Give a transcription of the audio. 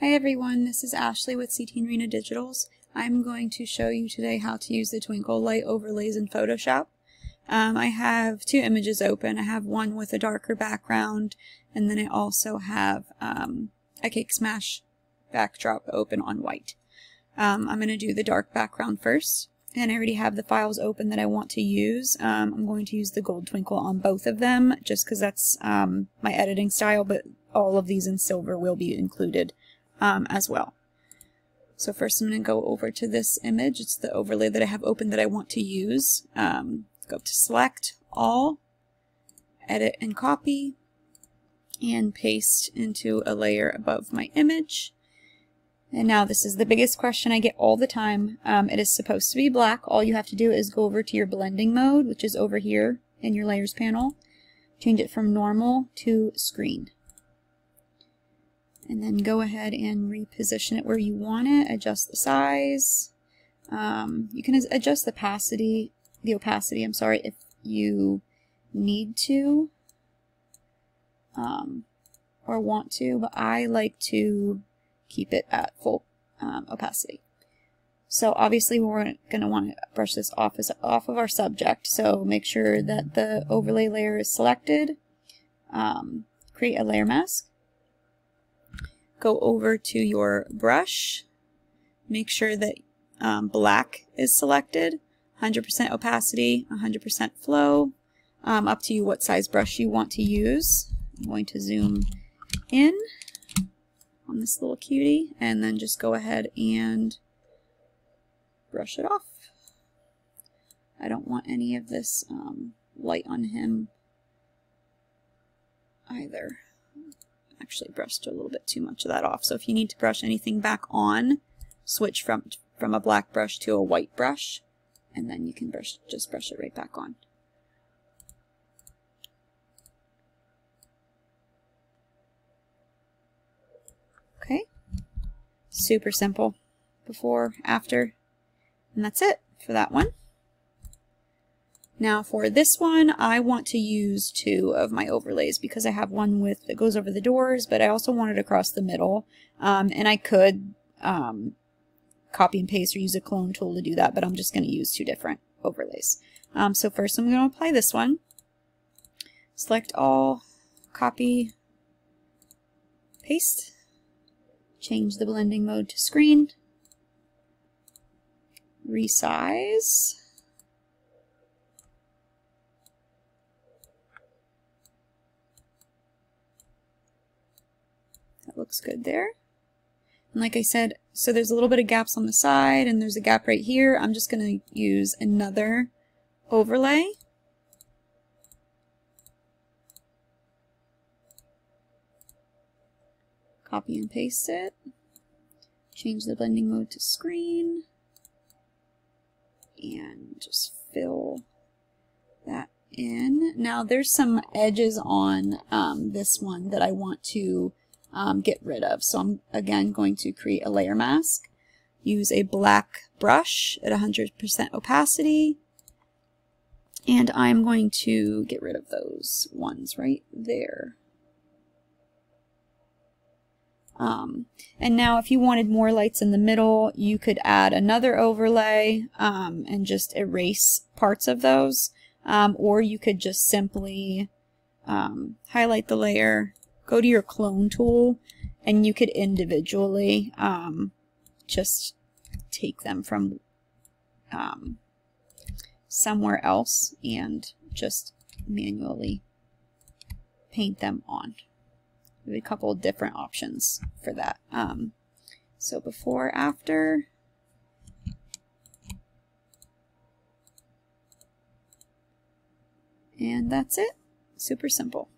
Hi everyone, this is Ashley with CTandRina Digitals. I'm going to show you today how to use the twinkle light overlays in Photoshop. Um, I have two images open. I have one with a darker background and then I also have um, a Cake Smash backdrop open on white. Um, I'm going to do the dark background first and I already have the files open that I want to use. Um, I'm going to use the gold twinkle on both of them just because that's um, my editing style but all of these in silver will be included um, as well. So first I'm going to go over to this image. It's the overlay that I have open that I want to use. Um, go to select all, edit and copy, and paste into a layer above my image. And now this is the biggest question I get all the time. Um, it is supposed to be black. All you have to do is go over to your blending mode, which is over here in your layers panel. Change it from normal to screen and then go ahead and reposition it where you want it, adjust the size. Um, you can adjust the opacity, the opacity, I'm sorry, if you need to um, or want to, but I like to keep it at full um, opacity. So obviously we're going to want to brush this off, as, off of our subject, so make sure that the overlay layer is selected. Um, create a layer mask go over to your brush, make sure that um, black is selected, 100% opacity, 100% flow, um, up to you what size brush you want to use. I'm going to zoom in on this little cutie and then just go ahead and brush it off. I don't want any of this um, light on him either actually brushed a little bit too much of that off. So if you need to brush anything back on, switch from, from a black brush to a white brush, and then you can brush, just brush it right back on. Okay, super simple. Before, after, and that's it for that one. Now for this one, I want to use two of my overlays because I have one with that goes over the doors, but I also want it across the middle. Um, and I could um, copy and paste or use a clone tool to do that, but I'm just going to use two different overlays. Um, so first I'm going to apply this one. Select all, copy, paste, change the blending mode to screen, resize, That looks good there. And like I said, so there's a little bit of gaps on the side and there's a gap right here. I'm just going to use another overlay. Copy and paste it. Change the blending mode to screen. And just fill that in. Now there's some edges on um, this one that I want to um, get rid of. So I'm again going to create a layer mask, use a black brush at 100% opacity, and I'm going to get rid of those ones right there. Um, and now if you wanted more lights in the middle, you could add another overlay um, and just erase parts of those. Um, or you could just simply um, highlight the layer, go to your clone tool and you could individually um, just take them from um, somewhere else and just manually paint them on. We have a couple of different options for that. Um, so before, after, and that's it. Super simple.